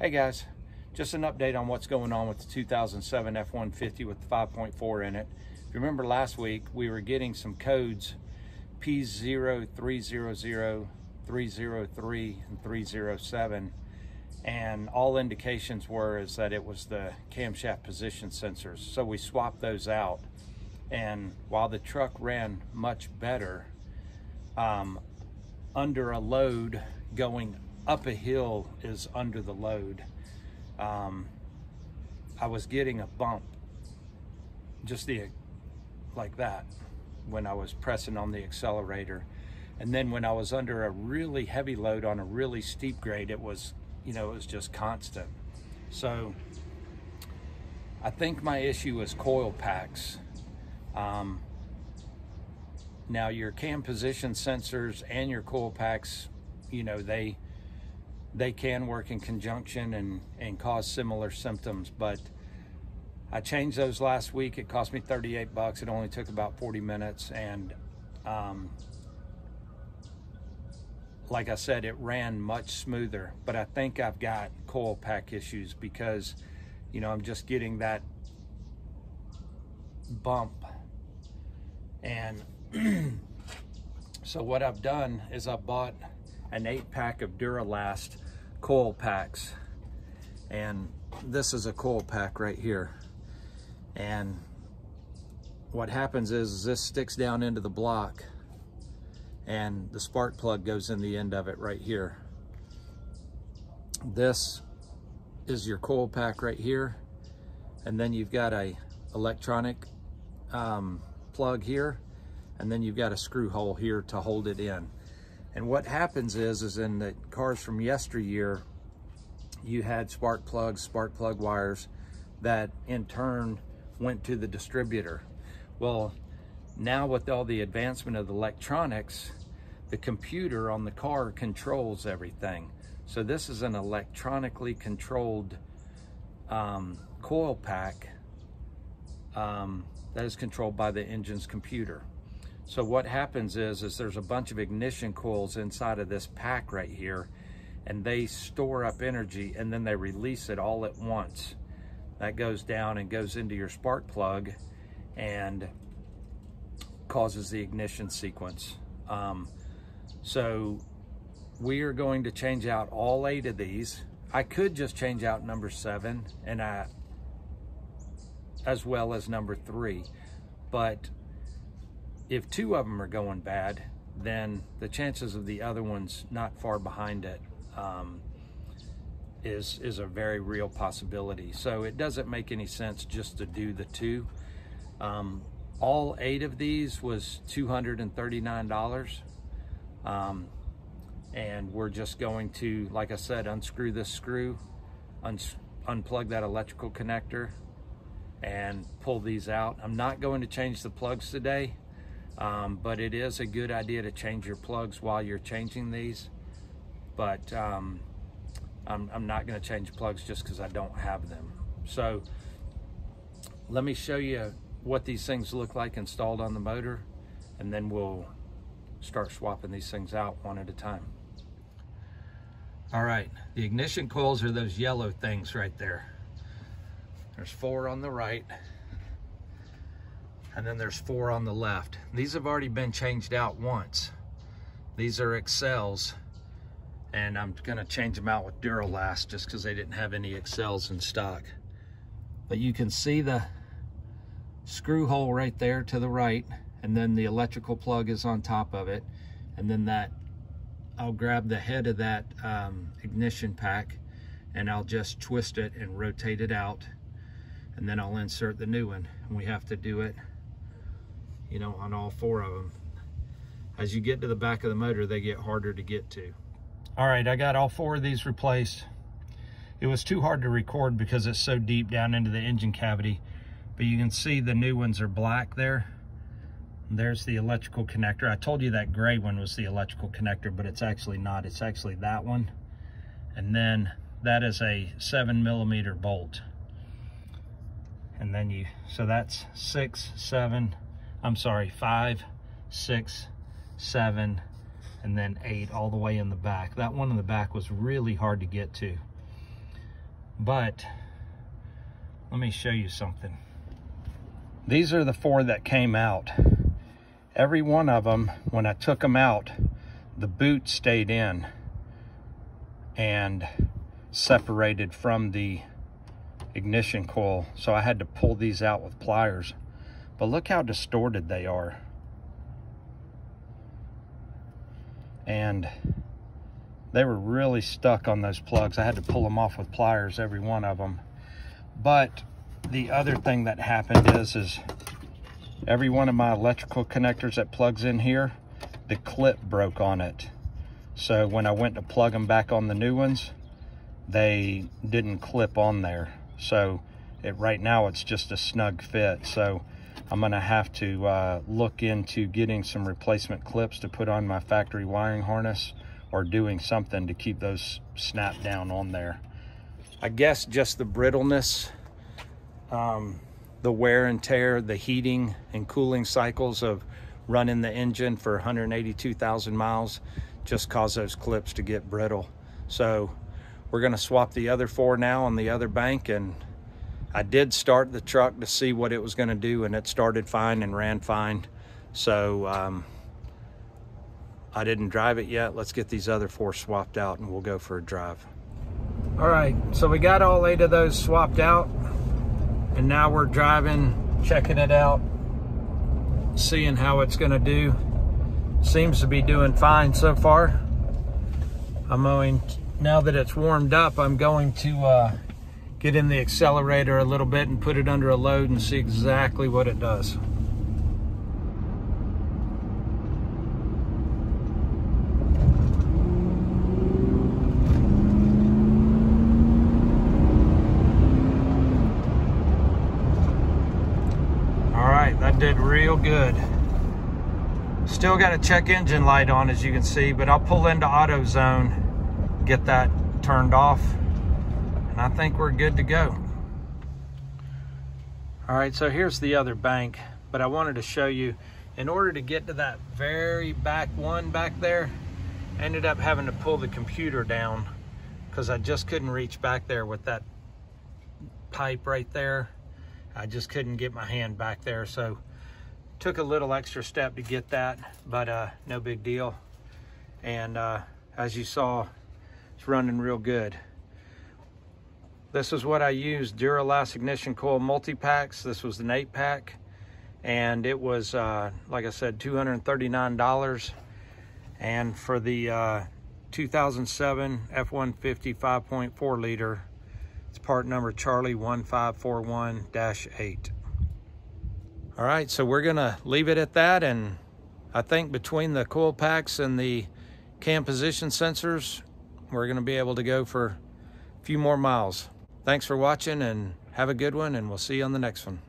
Hey guys, just an update on what's going on with the 2007 F-150 with the 5.4 in it. If you remember last week, we were getting some codes P0300, 303, and 307, and all indications were is that it was the camshaft position sensors. So we swapped those out, and while the truck ran much better, um, under a load going up a hill is under the load. Um, I was getting a bump, just the like that, when I was pressing on the accelerator. And then when I was under a really heavy load on a really steep grade, it was, you know, it was just constant. So I think my issue is coil packs. Um, now your cam position sensors and your coil packs, you know, they they can work in conjunction and, and cause similar symptoms, but I changed those last week. It cost me 38 bucks. It only took about 40 minutes. And um, like I said, it ran much smoother, but I think I've got coil pack issues because, you know, I'm just getting that bump. And so what I've done is I bought an eight pack of Duralast coil packs. And this is a coil pack right here. And what happens is, is this sticks down into the block and the spark plug goes in the end of it right here. This is your coil pack right here. And then you've got a electronic um, plug here. And then you've got a screw hole here to hold it in. And what happens is, is in the cars from yesteryear, you had spark plugs, spark plug wires that in turn went to the distributor. Well, now with all the advancement of the electronics, the computer on the car controls everything. So this is an electronically controlled um, coil pack um, that is controlled by the engine's computer. So what happens is, is there's a bunch of ignition coils inside of this pack right here, and they store up energy and then they release it all at once. That goes down and goes into your spark plug and causes the ignition sequence. Um, so we are going to change out all eight of these. I could just change out number seven and I, as well as number three, but if two of them are going bad, then the chances of the other ones not far behind it um, is is a very real possibility. So it doesn't make any sense just to do the two. Um, all eight of these was $239. Um, and we're just going to, like I said, unscrew this screw, un unplug that electrical connector, and pull these out. I'm not going to change the plugs today. Um, but it is a good idea to change your plugs while you're changing these. But um, I'm, I'm, not gonna change plugs just because I don't have them. So let me show you what these things look like installed on the motor and then we'll start swapping these things out one at a time. All right, the ignition coils are those yellow things right there. There's four on the right and then there's four on the left. These have already been changed out once. These are Accels, and I'm gonna change them out with Duralast just because they didn't have any Accels in stock. But you can see the screw hole right there to the right, and then the electrical plug is on top of it. And then that, I'll grab the head of that um, ignition pack and I'll just twist it and rotate it out. And then I'll insert the new one. And we have to do it you know, on all four of them. As you get to the back of the motor, they get harder to get to. All right, I got all four of these replaced. It was too hard to record because it's so deep down into the engine cavity, but you can see the new ones are black there. There's the electrical connector. I told you that gray one was the electrical connector, but it's actually not. It's actually that one. And then that is a seven millimeter bolt. And then you, so that's six, seven, I'm sorry, five, six, seven, and then eight all the way in the back. That one in the back was really hard to get to. But let me show you something. These are the four that came out. Every one of them, when I took them out, the boot stayed in and separated from the ignition coil. So I had to pull these out with pliers. But look how distorted they are. And they were really stuck on those plugs. I had to pull them off with pliers, every one of them. But the other thing that happened is, is every one of my electrical connectors that plugs in here, the clip broke on it. So when I went to plug them back on the new ones, they didn't clip on there. So it, right now it's just a snug fit. So I'm gonna have to uh, look into getting some replacement clips to put on my factory wiring harness or doing something to keep those snapped down on there. I guess just the brittleness, um, the wear and tear, the heating and cooling cycles of running the engine for 182,000 miles just cause those clips to get brittle. So we're gonna swap the other four now on the other bank and I did start the truck to see what it was gonna do and it started fine and ran fine. So um, I didn't drive it yet. Let's get these other four swapped out and we'll go for a drive. All right, so we got all eight of those swapped out and now we're driving, checking it out, seeing how it's gonna do. Seems to be doing fine so far. I'm going, now that it's warmed up, I'm going to uh, get in the accelerator a little bit and put it under a load and see exactly what it does. All right, that did real good. Still got a check engine light on as you can see, but I'll pull into AutoZone, get that turned off, I think we're good to go. All right, so here's the other bank, but I wanted to show you, in order to get to that very back one back there, I ended up having to pull the computer down because I just couldn't reach back there with that pipe right there. I just couldn't get my hand back there, so took a little extra step to get that, but uh, no big deal. And uh, as you saw, it's running real good. This is what I used, Duralast Ignition Coil Multi-Packs. This was an eight pack. And it was, uh, like I said, $239. And for the uh, 2007 F-150 5.4 liter, it's part number Charlie 1541-8. All right, so we're gonna leave it at that. And I think between the coil packs and the cam position sensors, we're gonna be able to go for a few more miles. Thanks for watching and have a good one and we'll see you on the next one.